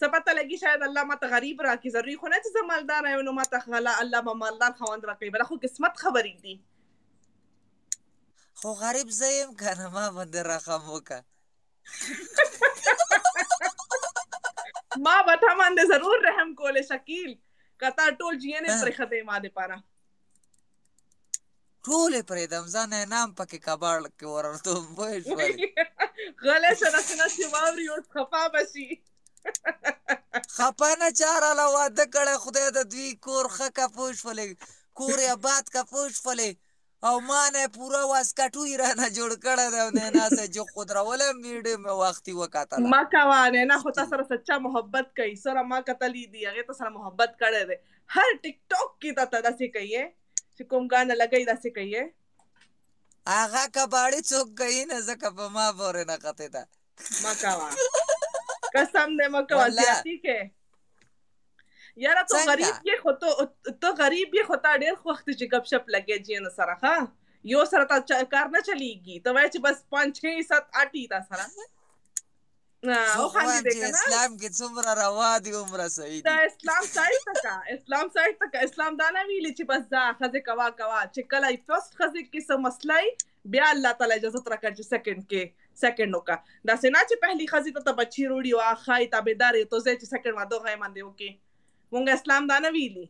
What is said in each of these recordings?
څه پته لګي شاید الله ماته غریب راکړي ضروري خو نه چې زه مالدار یم نو ماته غلا الله به مالدار خوند راکوي بله خو قسمت خبرې دي خو غریب زه یم که نه ما باندې رقم وکړه ما به تا باندې ضرور رحم کولی شکیل که تا ټول جیانې پرېښدی ما دپاره ټول یې پرېږدم زه نه نام پکې کباړ کې ورلتوم پوه شولې غلی شه داسې نه چې واوري اوس خفه به شي خفه نه چا راله واده کړی خدای د دوی کور ښه که پوه شولې کور یې آباد که پوه شولې او ما نه پوره واسکټو یې رانه جوړ کړی دی او نینا سه جو خودرولم ویډیو مې وختي وکتله مه کوه نینا خو تا سره سچا محبت کوي سره ما کتلی دي هغې ته سره محبت کړی دی هر ټیک ټاک کې تا ته داسې کوي چې کوم ګانه لګي داسې کوي هغه کباړي څوک کوي نه ځکه په ما پورې نه قطې ده مکوا قسم دې مکوا زیاتی کې یاره ته غریب یې خو ته ته غریب یې خو تا ډېر خوښ چې غب شپ لګې جی نه سره ښه یو سره تا کار نه چلیږي ته وایې چې بس 5 6 7 8 تا سره زه او خاندي غوايم دې چې کنه اسلام کې څومره روا دي هومره صحیح ته دي اسلام سایډ ته کا اسلام سایډ ته کا اسلام دا نه ویلي چې بس دا خزه کوا کوا چې کله یې فرست خزه کې سم مسله یې بیا الله تعالی اجازه تر کړ چې سیکنډ کې سیکنډ وکا دا سینا چې پهلی خزه ته ته بچی روړي او خای تابعدار یې ته ځای چې سیکنډ واده غي باندې وکي مونږ اسلام دا نه ویلي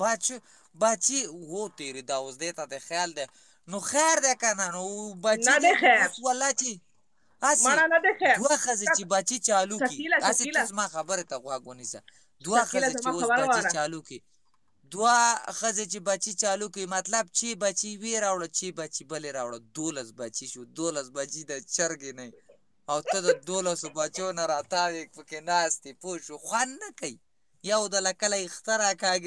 بچه بچی وو تیری دا اوس دی ته خیال دی نو خیر دی کنه نو بچی دی اوس ولا چی اسی دوه خزه چې بچی چالو کی اسی ته ما خبره ته غوږ ونیسه دوه خزه چې اوس بچی چالو کی دوه خزه چې بچی چالو کی مطلب چې بچی وی راوړه چې بچی بلې راوړه دولس بچی شو دولس بچی د چرګې نه او ته د دولسو بچو نه راتاوې پکې ناست یې پوه شوې خوند نه کوي یو دله کله اختر راکاږي